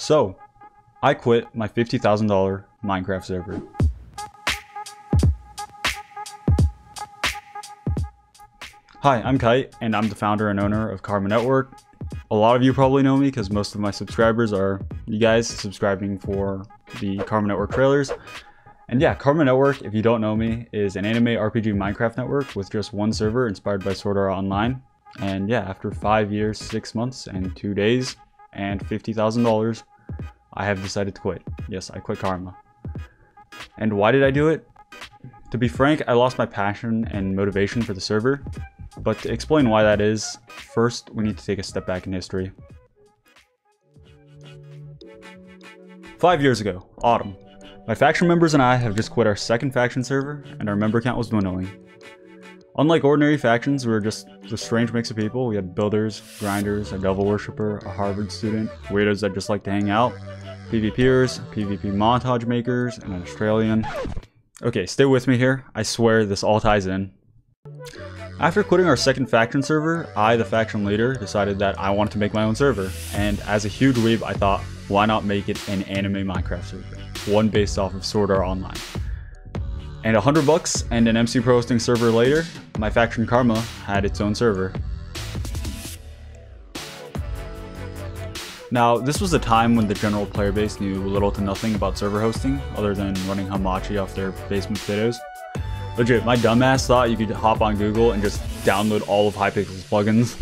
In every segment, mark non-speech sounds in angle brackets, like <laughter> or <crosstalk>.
So, I quit my $50,000 Minecraft server. Hi, I'm Kite, and I'm the founder and owner of Karma Network. A lot of you probably know me because most of my subscribers are you guys subscribing for the Karma Network trailers. And yeah, Karma Network, if you don't know me, is an anime RPG Minecraft network with just one server inspired by Sword Art Online. And yeah, after five years, six months, and two days, and $50,000, I have decided to quit. Yes, I quit Karma. And why did I do it? To be frank, I lost my passion and motivation for the server. But to explain why that is, first we need to take a step back in history. Five years ago, autumn, my faction members and I have just quit our second faction server, and our member count was dwindling. Unlike ordinary factions, we were just a strange mix of people. We had builders, grinders, a devil worshipper, a Harvard student, weirdos that just like to hang out, PvPers, PvP montage makers, and an Australian. Okay, stay with me here. I swear this all ties in. After quitting our second faction server, I, the faction leader, decided that I wanted to make my own server. And as a huge weeb, I thought, why not make it an anime Minecraft server? One based off of Sword Art Online. And a hundred bucks and an MC Pro hosting server later, my faction Karma had its own server. Now, this was a time when the general player base knew little to nothing about server hosting, other than running Hamachi off their basement potatoes. Legit, my dumbass thought you could hop on Google and just download all of Hypixel's plugins.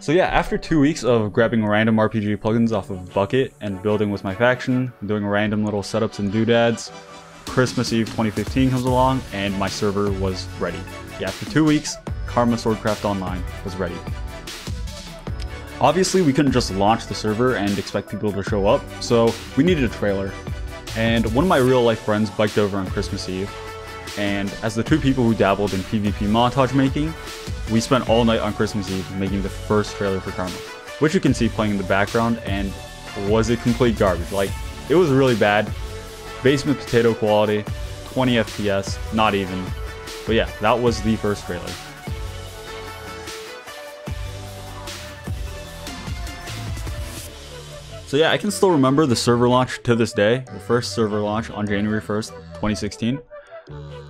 So yeah, after two weeks of grabbing random RPG plugins off of Bukkit and building with my faction, doing random little setups and doodads, Christmas Eve 2015 comes along and my server was ready. Yeah, after two weeks, Karma Swordcraft Online was ready. Obviously, we couldn't just launch the server and expect people to show up, so we needed a trailer. And one of my real life friends biked over on Christmas Eve, and as the two people who dabbled in PvP montage making, we spent all night on Christmas Eve making the first trailer for Karma, which you can see playing in the background, and was it complete garbage. Like, it was really bad. Basement potato quality, 20 FPS, not even. But yeah, that was the first trailer. So yeah, I can still remember the server launch to this day, the first server launch on January 1st, 2016.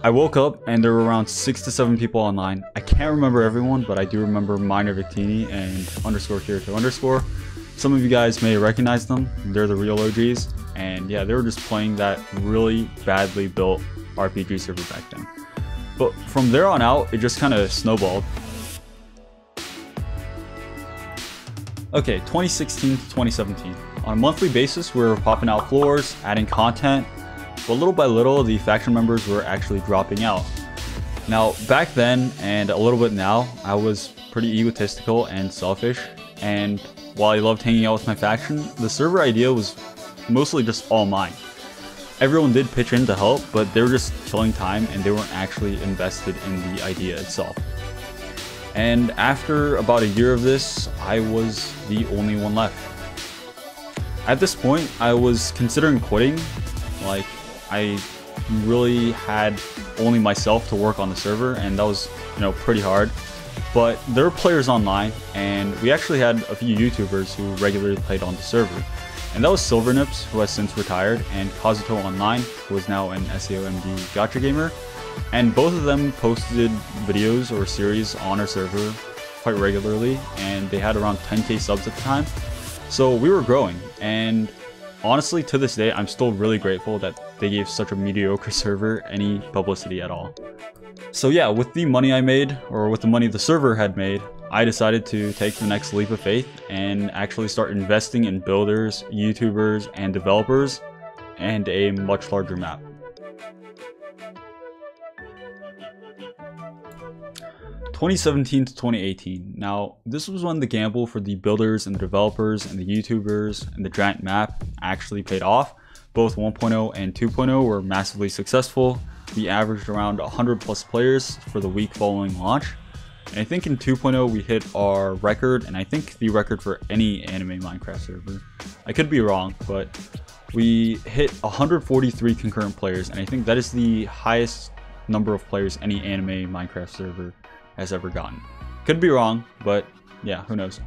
I woke up and there were around 6 to 7 people online. I can't remember everyone, but I do remember Minor Victini and underscore Kirito underscore. Some of you guys may recognize them, they're the real OGs. And yeah, they were just playing that really badly built RPG server back then. But from there on out, it just kind of snowballed. Okay, 2016 to 2017. On a monthly basis, we were popping out floors, adding content, but little by little, the faction members were actually dropping out. Now, back then, and a little bit now, I was pretty egotistical and selfish, and while I loved hanging out with my faction, the server idea was mostly just all mine. Everyone did pitch in to help, but they were just killing time and they weren't actually invested in the idea itself. And after about a year of this, I was the only one left. At this point, I was considering quitting. Like, I really had only myself to work on the server, and that was, you know, pretty hard. But there were players online, and we actually had a few YouTubers who regularly played on the server. And that was Silvernips, who has since retired, and Kazuto Online, who is now an SAOMD gacha gamer. And both of them posted videos or series on our server quite regularly, and they had around 10k subs at the time. So we were growing, and honestly, to this day, I'm still really grateful that they gave such a mediocre <laughs> server any publicity at all. So yeah, with the money I made, or with the money the server had made, I decided to take the next leap of faith and actually start investing in builders, YouTubers, and developers, and a much larger map. Twenty seventeen to 2018. Now, this was when the gamble for the builders and the developers and the YouTubers and the giant map actually paid off. Both 1.0 and 2.0 were massively successful. We averaged around 100 plus players for the week following launch, and I think in 2.0 we hit our record, and I think the record for any anime Minecraft server. I could be wrong, but we hit 143 concurrent players, and I think that is the highest number of players any anime Minecraft server has ever gotten. Could be wrong, but yeah, who knows.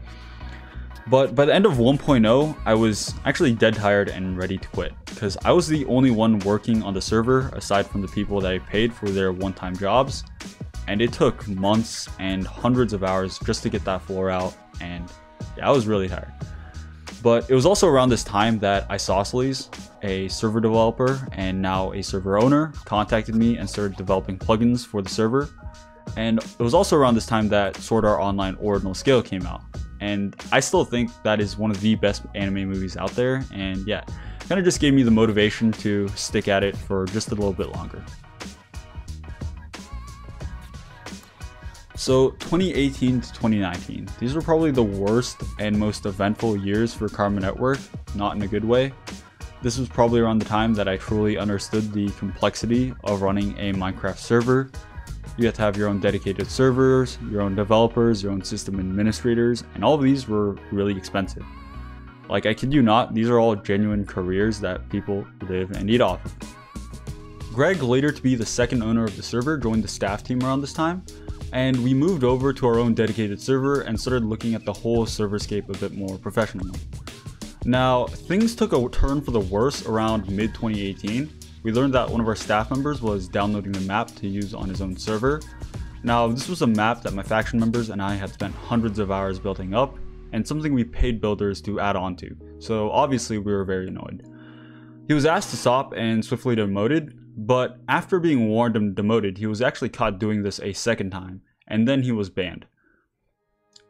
But by the end of 1.0, I was actually dead tired and ready to quit because I was the only one working on the server aside from the people that I paid for their one-time jobs. And it took months and hundreds of hours just to get that floor out and yeah, I was really tired. But it was also around this time that Isosceles, a server developer and now a server owner, contacted me and started developing plugins for the server. And it was also around this time that Sword Art Online Ordinal Scale came out. And I still think that is one of the best anime movies out there. And yeah, kind of just gave me the motivation to stick at it for just a little bit longer. So 2018 to 2019, these were probably the worst and most eventful years for Karma Network, not in a good way. This was probably around the time that I truly understood the complexity of running a Minecraft server. You have to have your own dedicated servers, your own developers, your own system administrators, and all of these were really expensive. Like I kid you not, these are all genuine careers that people live and eat off of. Greg, later to be the second owner of the server, joined the staff team around this time, and we moved over to our own dedicated server and started looking at the whole serverscape a bit more professionally. Now, things took a turn for the worse around mid 2018. We learned that one of our staff members was downloading the map to use on his own server. Now, this was a map that my faction members and I had spent hundreds of hours building up, and something we paid builders to add on to, so obviously we were very annoyed. He was asked to stop and swiftly demoted, but after being warned and demoted, he was actually caught doing this a second time, and then he was banned.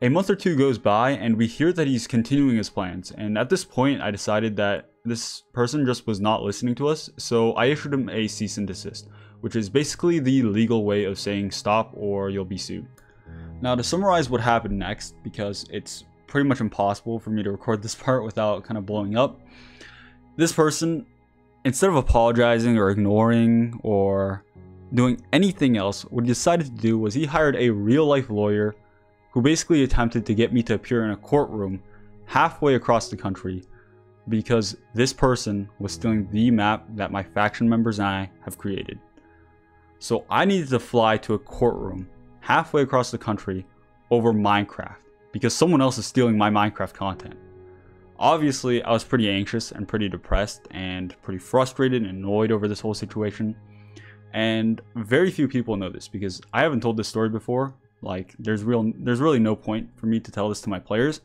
A month or two goes by, and we hear that he's continuing his plans, and at this point, I decided that this person just was not listening to us, so I issued him a cease and desist, which is basically the legal way of saying stop or you'll be sued. Now, to summarize what happened next, because it's pretty much impossible for me to record this <laughs> part without kind of blowing up, this person instead of apologizing or ignoring or doing anything else, what he decided to do was he hired a real life lawyer who basically attempted to get me to appear in a courtroom halfway across the country because this person was stealing the map that my faction members and I have created. So I needed to fly to a courtroom halfway across the country over Minecraft because someone else is stealing my Minecraft content. Obviously, I was pretty anxious and pretty depressed and pretty frustrated and annoyed over this whole situation. And very few people know this because I haven't told this story before. Like there's real there's really no point for me to tell this to my players.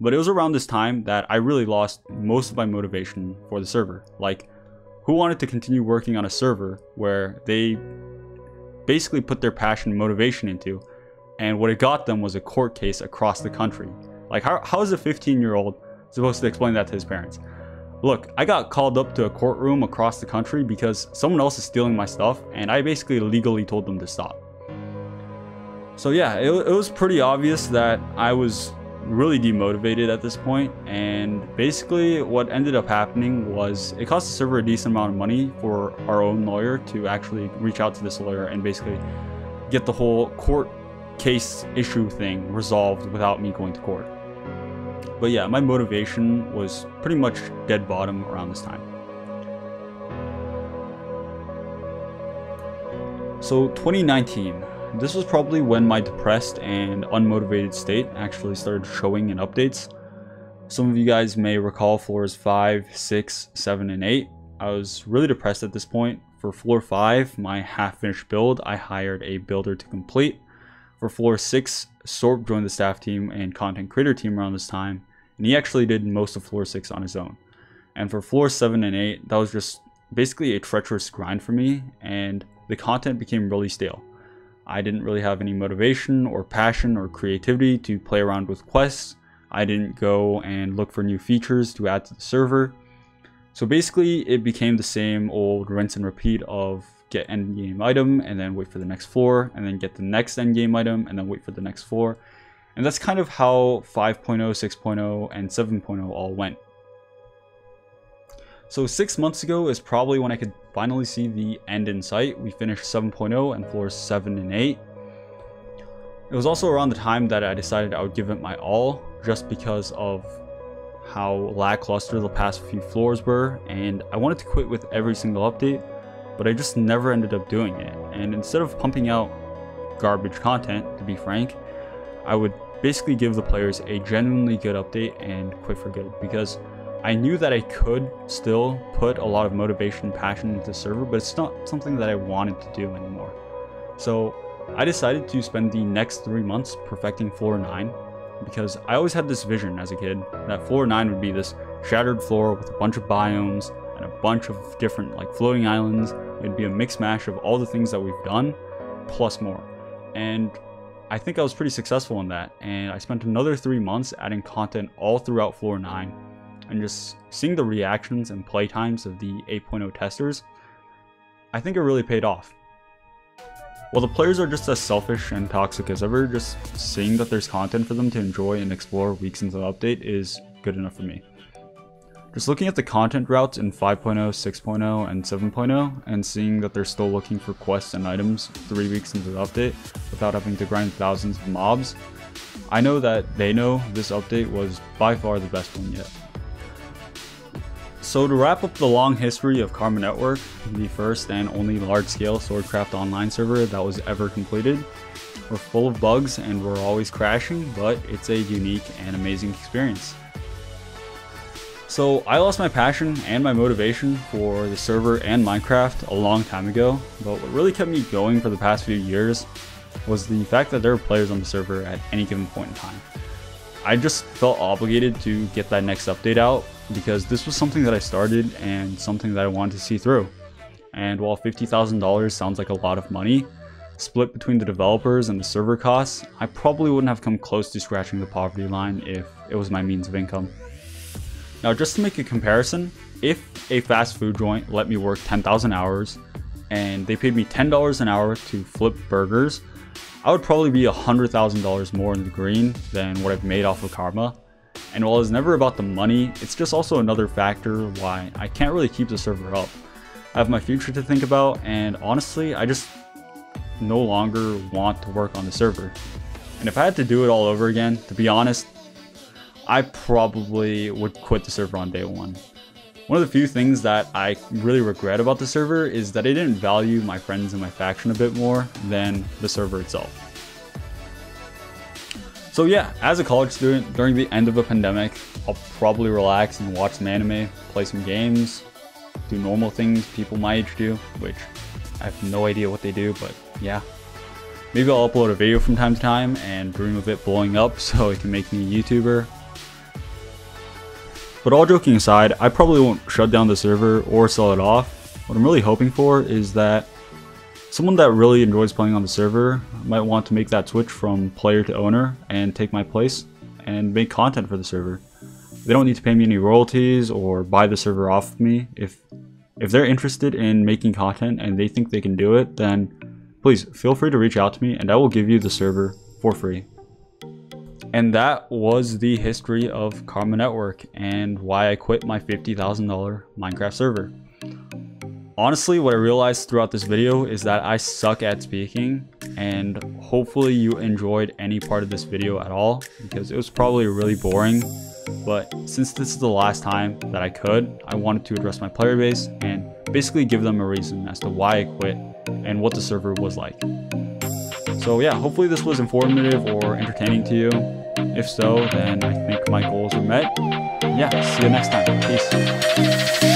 But it was around this time that I really lost most of my motivation for the server. Like who wanted to continue working on a server where they basically put their passion and motivation into and what it got them was a court case across the country. Like how, how is a 15 year old supposed to explain that to his parents. Look, I got called up to a courtroom across the country because someone else is stealing my stuff and I basically legally told them to stop. So yeah, it, it was pretty obvious that I was really demotivated at this point and basically what ended up happening was it cost the server a decent amount of money for our own lawyer to actually reach out to this lawyer and basically get the whole court case issue thing resolved without me going to court. But yeah, my motivation was pretty much dead bottom around this time. So 2019, this was probably when my depressed and unmotivated state actually started showing in updates. Some of you guys may recall floors 5, 6, 7, and 8. I was really depressed at this point. For floor 5, my half-finished build, I hired a builder to complete. For floor 6, Sorp joined the staff team and content creator team around this time, and he actually did most of floor 6 on his own. And for floor 7 and 8, that was just basically a treacherous grind for me, and the content became really stale. I didn't really have any motivation or passion or creativity to play around with quests. I didn't go and look for new features to add to the server. So basically, it became the same old rinse and repeat of get endgame item and then wait for the next floor and then get the next endgame item and then wait for the next floor. And that's kind of how 5.0, 6.0, and 7.0 all went. So six months ago is probably when I could finally see the end in sight. We finished 7.0 and floors 7 and 8. It was also around the time that I decided I would give it my all just because of how lackluster the past few floors were and I wanted to quit with every single update but I just never ended up doing it. And instead of pumping out garbage content, to be frank, I would basically give the players a genuinely good update and quit for good because I knew that I could still put a lot of motivation and passion into the server, but it's not something that I wanted to do anymore. So I decided to spend the next three months perfecting floor 9 because I always had this vision as a kid that floor 9 would be this shattered floor with a bunch of biomes and a bunch of different like floating islands. It'd be a mix mash of all the things that we've done plus more. And I think I was pretty successful in that. And I spent another three months adding content all throughout floor 9 and just seeing the reactions and playtimes of the 8.0 testers. I think it really paid off. While the players are just as selfish and toxic as ever, just seeing that there's content for them to enjoy and explore weeks into the update is good enough for me. Just looking at the content routes in 5.0, 6.0, and 7.0, and seeing that they're still looking for quests and items 3 weeks into the update without having to grind thousands of mobs, I know that they know this update was by far the best one yet. So to wrap up the long history of Karma Network, the first and only large-scale Swordcraft Online server that was ever completed, we're full of bugs and we're always crashing, but it's a unique and amazing experience. So I lost my passion and my motivation for the server and Minecraft a long time ago, but what really kept me going for the past few years was the fact that there were players on the server at any given point in time. I just felt obligated to get that next update out because this was something that I started and something that I wanted to see through. And while $50,000 sounds like a lot of money, split between the developers and the server costs, I probably wouldn't have come close to scratching the poverty line if it was my means of income. Now just to make a comparison, if a fast food joint let me work 10,000 hours and they paid me $10 an hour to flip burgers, I would probably be $100,000 more in the green than what I've made off of Karma and while it's never about the money, it's just also another factor why I can't really keep the server up. I have my future to think about, and honestly, I just no longer want to work on the server. And if I had to do it all over again, to be honest, I probably would quit the server on day one. One of the few things that I really regret about the server is that I didn't value my friends and my faction a bit more than the server itself. So yeah, as a college student, during the end of a pandemic, I'll probably relax and watch some anime, play some games, do normal things people my age do, which I have no idea what they do, but yeah. Maybe I'll upload a video from time to time and dream of it blowing up <laughs> so it can make me a YouTuber. But all joking aside, I probably won't shut down the server or sell it off. What I'm really hoping for is that Someone that really enjoys playing on the server might want to make that switch from player to owner and take my place and make content for the server. They don't need to pay me any royalties or buy the server off me. If if they're interested in making content and they think they can do it, then please feel free to reach out to me and I will give you the server for free. And that was the history of Karma Network and why I quit my $50,000 Minecraft server. Honestly, what I realized throughout this video is that I suck at speaking and hopefully you enjoyed any part of this video at all because it was probably really boring. But since this is the last time that I could, I wanted to address my player base and basically give them a reason as to why I quit and what the server was like. So yeah, hopefully this was informative or entertaining to you. If so, then I think my goals are met. Yeah, see you next time. Peace.